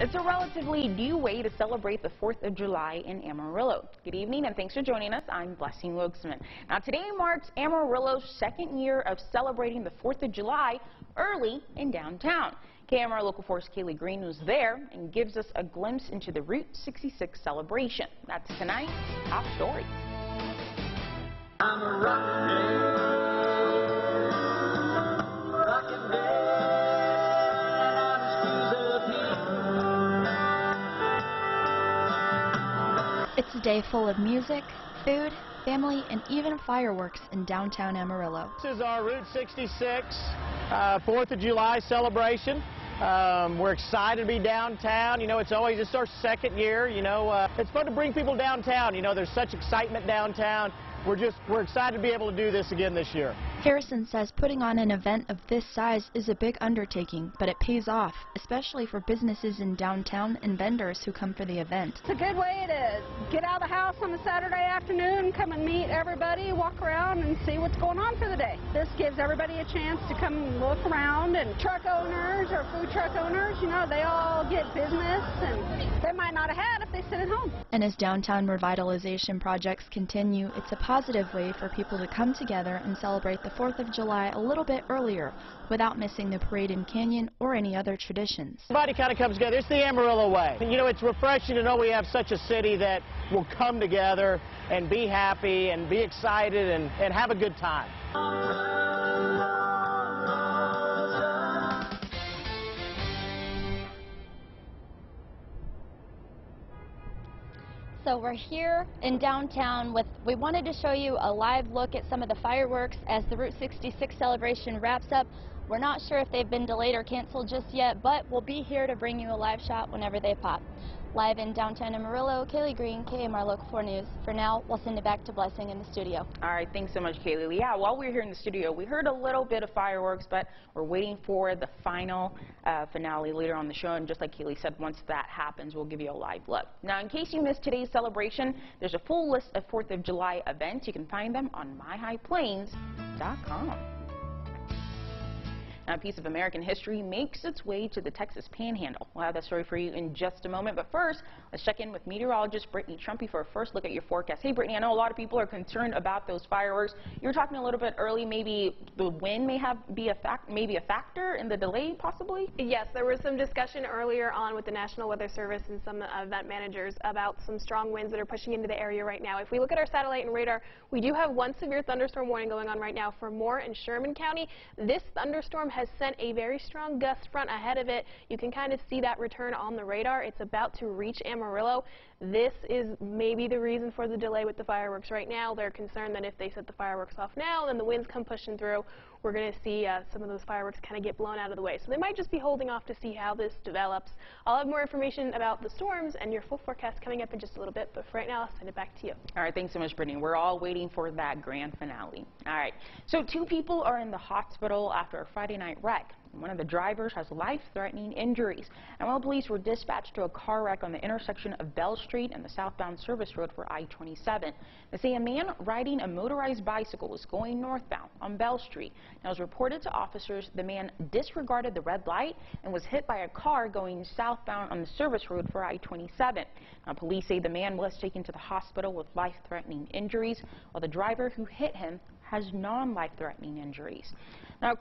It's a relatively new way to celebrate the 4th of July in Amarillo. Good evening and thanks for joining us. I'm Blessing Wilkesman. Now today marks Amarillo's second year of celebrating the 4th of July early in downtown. KAMR Local 4's Kaylee Green was there and gives us a glimpse into the Route 66 celebration. That's tonight's top story. It's a day full of music, food, family, and even fireworks in downtown Amarillo. This is our Route 66 uh, 4th of July celebration. Um, we're excited to be downtown. You know, it's always, it's our second year. You know, uh, it's fun to bring people downtown. You know, there's such excitement downtown. We're just, we're excited to be able to do this again this year. Harrison says putting on an event of this size is a big undertaking, but it pays off, especially for businesses in downtown and vendors who come for the event. It's a good way to get out of the house on a Saturday afternoon, come and meet everybody, walk around and see what's going on for the day. This gives everybody a chance to come and look around and truck owners or food truck owners, you know, they all get business and they might not have had if they sit at home. And as downtown revitalization projects continue, it's a positive way for people to come together and celebrate the 4th of July a little bit earlier without missing the parade in Canyon or any other traditions. Everybody kind of comes together. It's the Amarillo way. And, you know, it's refreshing to know we have such a city that will come together and be happy and be excited and, and have a good time. So we're here in downtown with, we wanted to show you a live look at some of the fireworks as the Route 66 celebration wraps up. We're not sure if they've been delayed or canceled just yet, but we'll be here to bring you a live shot whenever they pop. Live in downtown Amarillo, Kaylee Green, KAMR Local 4 News. For now, we'll send it back to Blessing in the studio. All right, thanks so much, Kaylee. Yeah, while we are here in the studio, we heard a little bit of fireworks, but we're waiting for the final uh, finale later on the show. And just like Kaylee said, once that happens, we'll give you a live look. Now, in case you missed today's celebration, there's a full list of 4th of July events. You can find them on myhighplains.com. A piece of American history makes its way to the Texas Panhandle. We'll have that story for you in just a moment. But first, let's check in with meteorologist Brittany Trumpy for a first look at your forecast. Hey, Brittany, I know a lot of people are concerned about those fireworks. You were talking a little bit early, maybe the wind may have be a fact, maybe a factor in the delay, possibly. Yes, there was some discussion earlier on with the National Weather Service and some event managers about some strong winds that are pushing into the area right now. If we look at our satellite and radar, we do have one severe thunderstorm warning going on right now for Moore and Sherman County. This thunderstorm has sent a very strong gust front ahead of it. You can kind of see that return on the radar. It's about to reach Amarillo. This is maybe the reason for the delay with the fireworks right now. They're concerned that if they set the fireworks off now, then the winds come pushing through. We're going to see uh, some of those fireworks kind of get blown out of the way. So they might just be holding off to see how this develops. I'll have more information about the storms and your full forecast coming up in just a little bit, but for right now, I'll send it back to you. All right, thanks so much, Brittany. We're all waiting for that grand finale. All right, so two people are in the hospital after a Friday night wreck. One of the drivers has life-threatening injuries. And while police were dispatched to a car wreck on the intersection of Bell Street and the southbound service road for I-27. They say a man riding a motorized bicycle was going northbound on Bell Street. Now, as reported to officers, the man disregarded the red light and was hit by a car going southbound on the service road for I-27. Now, police say the man was taken to the hospital with life-threatening injuries, while the driver who hit him has non-life-threatening injuries. Now,